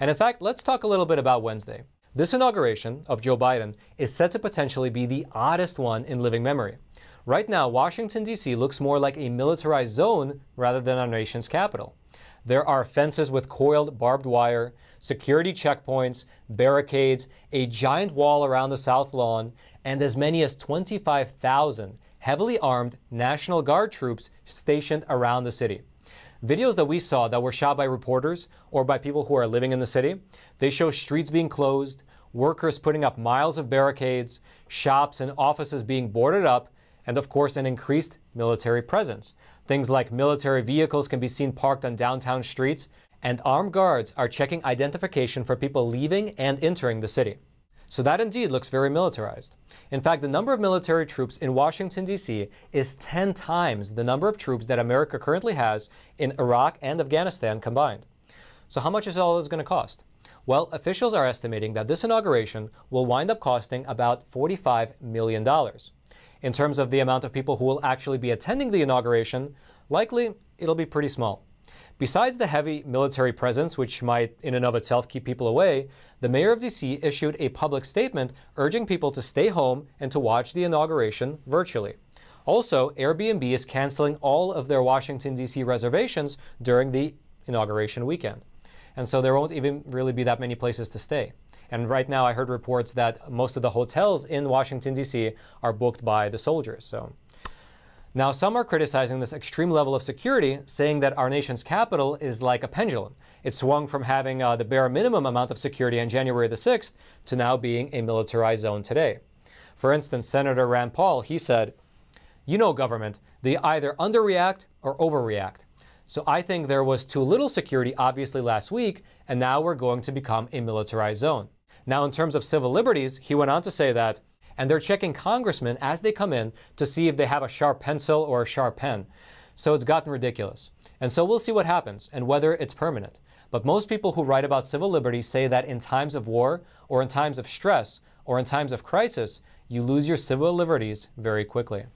And in fact, let's talk a little bit about Wednesday. This inauguration of Joe Biden is said to potentially be the oddest one in living memory. Right now, Washington, D.C. looks more like a militarized zone rather than our nation's capital. There are fences with coiled barbed wire, security checkpoints, barricades, a giant wall around the South Lawn, and as many as 25,000 heavily armed National Guard troops stationed around the city. Videos that we saw that were shot by reporters or by people who are living in the city, they show streets being closed, workers putting up miles of barricades, shops and offices being boarded up, and of course an increased military presence. Things like military vehicles can be seen parked on downtown streets, and armed guards are checking identification for people leaving and entering the city. So that indeed looks very militarized. In fact, the number of military troops in Washington, D.C. is 10 times the number of troops that America currently has in Iraq and Afghanistan combined. So how much is all this going to cost? Well, officials are estimating that this inauguration will wind up costing about $45 million. In terms of the amount of people who will actually be attending the inauguration, likely it'll be pretty small. Besides the heavy military presence, which might in and of itself keep people away, the mayor of DC issued a public statement urging people to stay home and to watch the inauguration virtually. Also, Airbnb is canceling all of their Washington, D.C. reservations during the inauguration weekend. And so there won't even really be that many places to stay. And right now, I heard reports that most of the hotels in Washington, D.C. are booked by the soldiers. So now, some are criticizing this extreme level of security, saying that our nation's capital is like a pendulum. It swung from having uh, the bare minimum amount of security on January the 6th to now being a militarized zone today. For instance, Senator Rand Paul, he said, you know government, they either underreact or overreact. So I think there was too little security obviously last week, and now we're going to become a militarized zone. Now, in terms of civil liberties, he went on to say that and they're checking congressmen as they come in to see if they have a sharp pencil or a sharp pen. So it's gotten ridiculous. And so we'll see what happens and whether it's permanent. But most people who write about civil liberties say that in times of war or in times of stress or in times of crisis, you lose your civil liberties very quickly.